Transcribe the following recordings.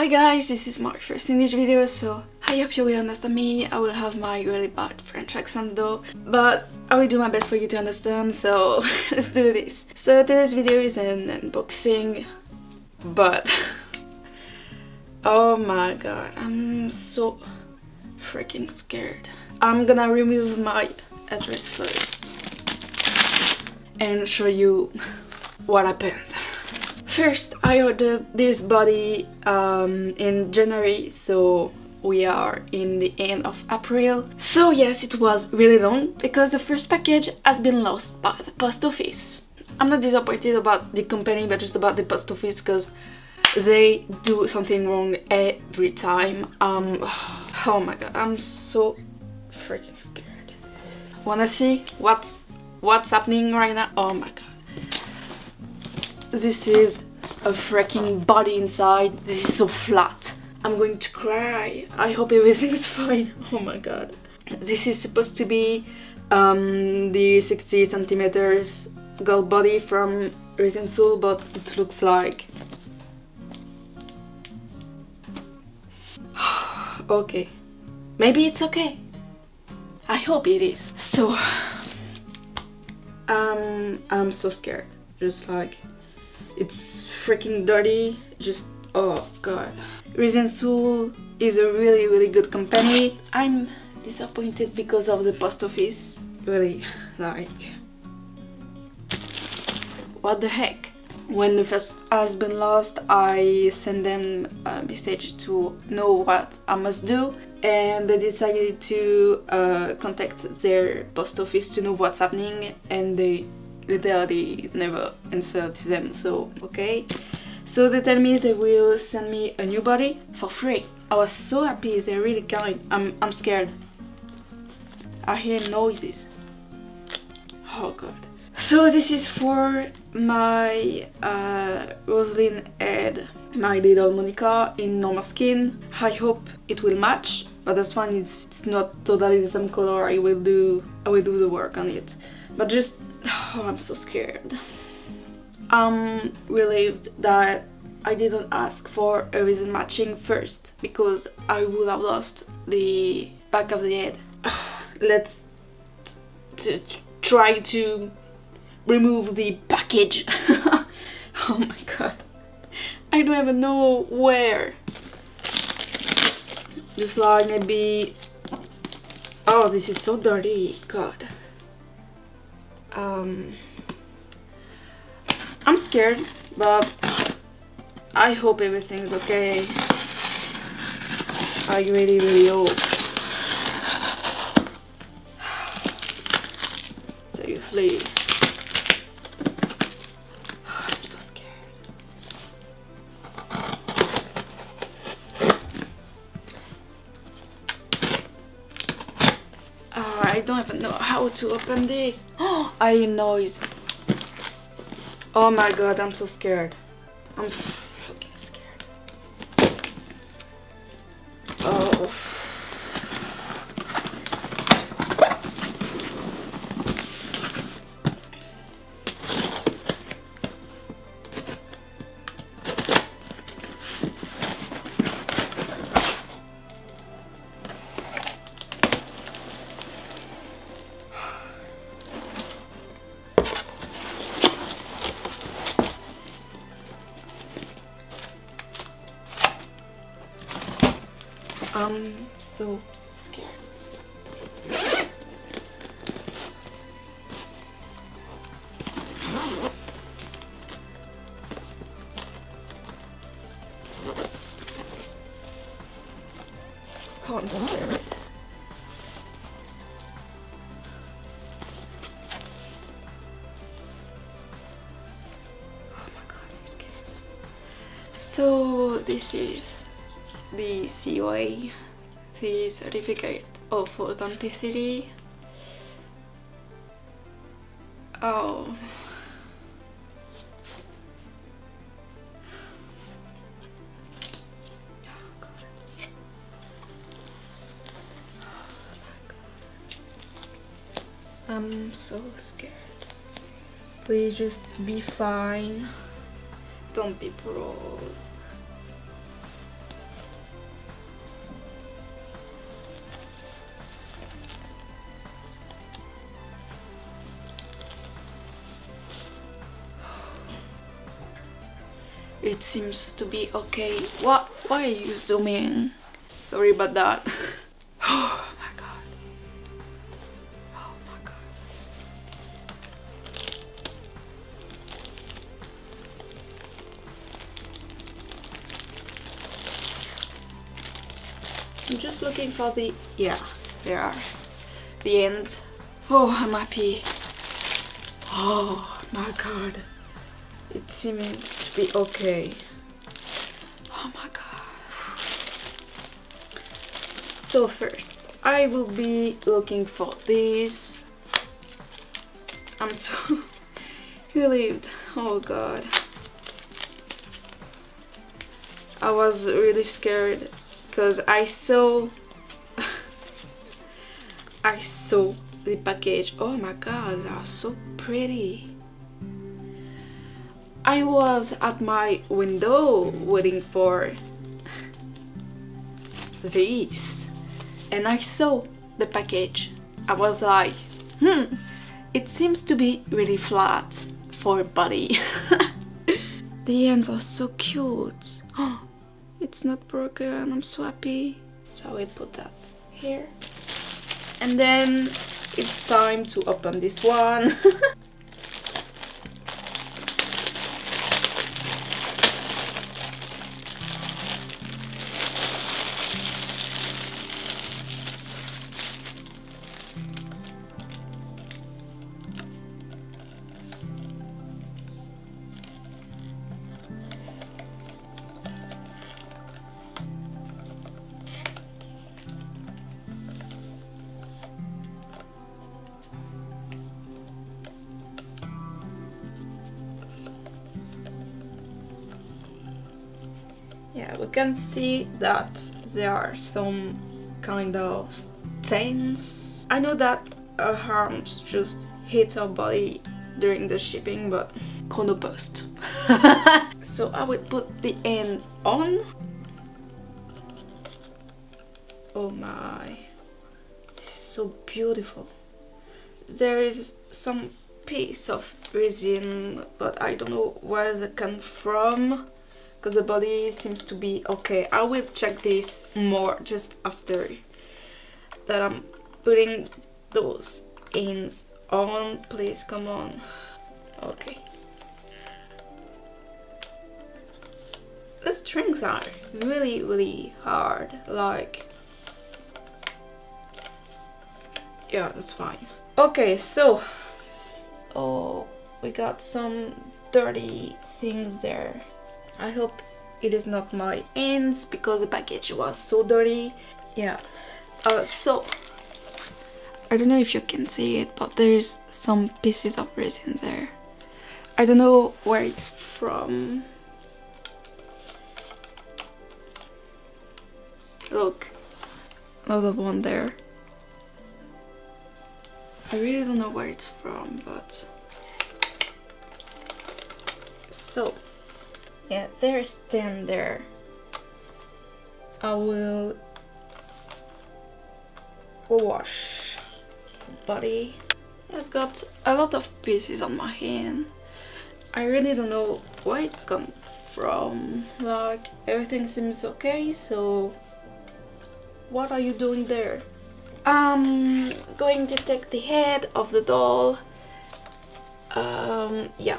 Hi guys, this is my first English video, so I hope you will understand me. I will have my really bad French accent though, but I will do my best for you to understand, so let's do this. So today's video is an unboxing, but oh my god, I'm so freaking scared. I'm gonna remove my address first and show you what happened. First, I ordered this body um, in January, so we are in the end of April. So yes, it was really long because the first package has been lost by the post office. I'm not disappointed about the company, but just about the post office because they do something wrong every time. Um, oh my god, I'm so freaking scared. Wanna see what's what's happening right now? Oh my god. This is a freaking body inside. This is so flat. I'm going to cry. I hope everything's fine. Oh my god. This is supposed to be um, the 60 centimeters girl body from ResinSoul, but it looks like... okay. Maybe it's okay. I hope it is. So... Um, I'm so scared. Just like it's freaking dirty. Just, oh god. ResinSoul is a really, really good company. I'm disappointed because of the post office. Really, like... What the heck? When the first been lost, I sent them a message to know what I must do and they decided to uh, contact their post office to know what's happening and they literally never answer to them, so okay. So they tell me they will send me a new body for free. I was so happy, they're really kind. I'm, I'm scared. I hear noises. Oh god. So this is for my uh, Rosalind head, my little Monica in normal skin. I hope it will match, but that's fine. It's, it's not totally the same color. I will do I will do the work on it. But just Oh, I'm so scared. I'm relieved that I didn't ask for a resin matching first because I would have lost the back of the head. Let's try to remove the package. oh my god. I don't even know where. Just like maybe... Oh, this is so dirty. God um, I'm scared but I hope everything's okay. I really really hope seriously don't know how to open this Oh, I hear noise. Oh my god, I'm so scared. I'm fucking scared. Oh. I'm so scared. Oh, I'm scared. Oh my god, I'm scared. So this is the COA, the Certificate of Authenticity. Oh. I'm so scared. Please just be fine. Don't be broke. It seems to be okay. What? Why are you zooming? Sorry about that. oh my god. Oh my god. I'm just looking for the... yeah, there are. The end. Oh, I'm happy. Oh my god. It seems to be okay. Oh my god. So first, I will be looking for these. I'm so relieved. Oh god. I was really scared because I saw I saw the package. Oh my god, they are so pretty. I was at my window waiting for these and I saw the package. I was like, hmm, it seems to be really flat for a body. the ends are so cute. Oh, it's not broken, I'm so happy. So I will put that here. And then it's time to open this one. we can see that there are some kind of stains. I know that uh, our arms just hit our body during the shipping but Chronopost so I will put the end on. Oh my this is so beautiful. There is some piece of resin but I don't know where they come from because the body seems to be okay. I will check this more just after that I'm putting those ends on. Please, come on. Okay. The strings are really, really hard. Like, yeah, that's fine. Okay, so, oh, we got some dirty things there. I hope it is not my ends because the package was so dirty. Yeah. Uh, so, I don't know if you can see it, but there's some pieces of resin there. I don't know where it's from. Look, another one there. I really don't know where it's from, but... So, yeah there's 10 there. I will wash. Body I've got a lot of pieces on my hand. I really don't know where it comes from. Like everything seems okay so what are you doing there? I'm going to take the head of the doll. Um yeah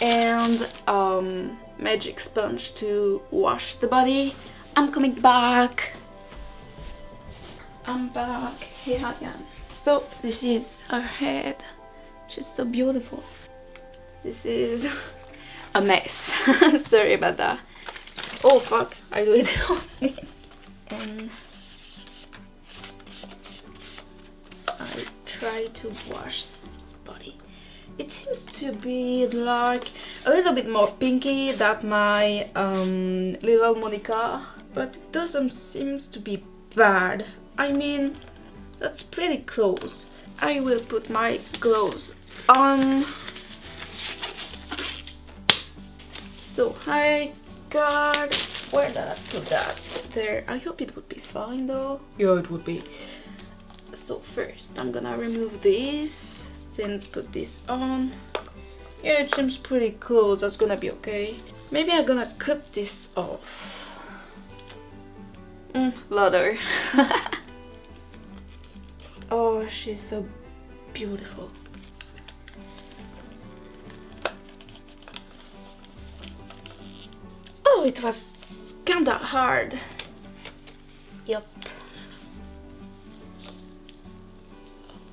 and um magic sponge to wash the body. I'm coming back. I'm back. Here I am. So this is her head. She's so beautiful. This is a mess. Sorry about that. Oh fuck, I do it on. And I try to wash it seems to be like a little bit more pinky than my um, little Monica but it doesn't seem to be bad. I mean that's pretty close. I will put my gloves on. So I got where did I put that? There. I hope it would be fine though. Yeah it would be. So first I'm gonna remove this then put this on yeah it seems pretty close that's gonna be okay Maybe I'm gonna cut this off. Mm, oh, she's so beautiful. Oh, it was kinda hard. Yep.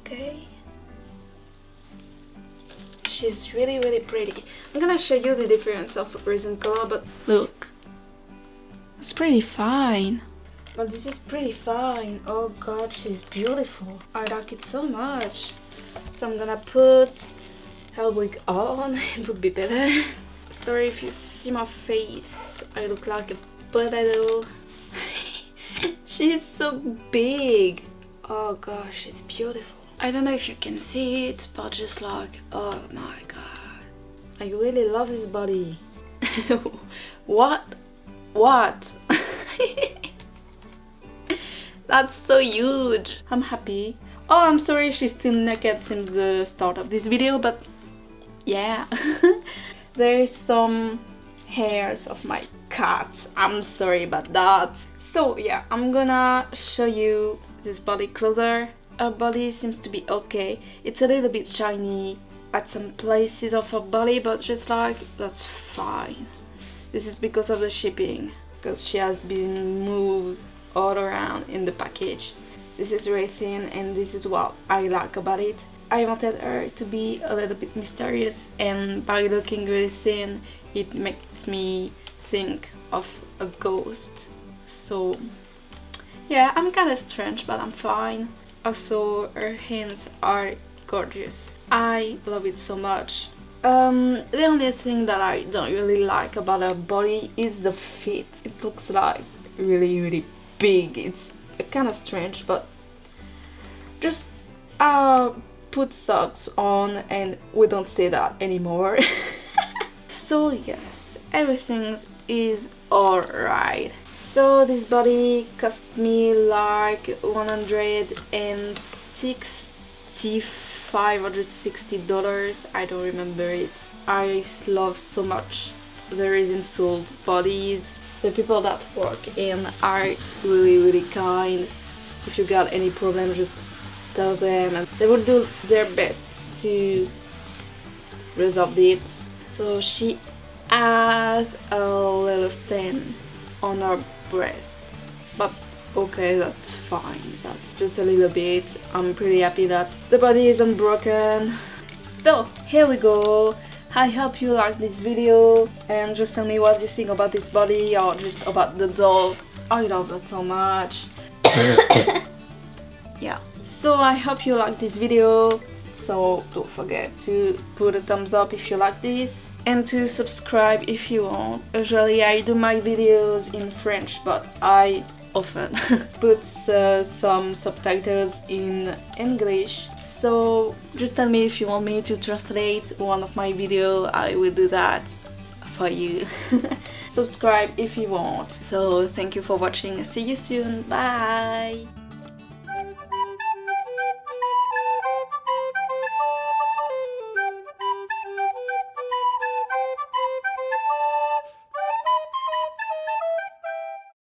Okay. She's really, really pretty. I'm gonna show you the difference of resin color, but look. It's pretty fine. But this is pretty fine. Oh god, she's beautiful. I like it so much. So I'm gonna put her on. it would be better. Sorry if you see my face. I look like a potato. she's so big. Oh gosh, she's beautiful. I don't know if you can see it, but just like, oh my god. I really love this body. what? What? That's so huge. I'm happy. Oh, I'm sorry she's still naked since the start of this video, but yeah. There's some hairs of my cat. I'm sorry about that. So yeah, I'm gonna show you this body closer. Her body seems to be okay. It's a little bit shiny at some places of her body, but just like, that's fine. This is because of the shipping, because she has been moved all around in the package. This is very thin and this is what I like about it. I wanted her to be a little bit mysterious and by looking really thin it makes me think of a ghost. So yeah, I'm kinda strange but I'm fine. Also her hands are gorgeous. I love it so much. Um, the only thing that I don't really like about her body is the fit. It looks like really really big. It's kind of strange but just uh, put socks on and we don't say that anymore. so yes, everything is alright. So this body cost me like 160 dollars. I don't remember it. I love so much the ResinSoul bodies. The people that work in are really really kind. If you got any problem just tell them and they will do their best to resolve it. So she has a little stain on her breast, but okay, that's fine. That's just a little bit. I'm pretty happy that the body isn't broken. So here we go. I hope you like this video and just tell me what you think about this body or just about the doll. I love that so much. yeah. So I hope you like this video. So don't forget to put a thumbs up if you like this. And to subscribe if you want. Usually I do my videos in French but I often put uh, some subtitles in English. So just tell me if you want me to translate one of my video I will do that for you. Subscribe if you want. So thank you for watching. See you soon. Bye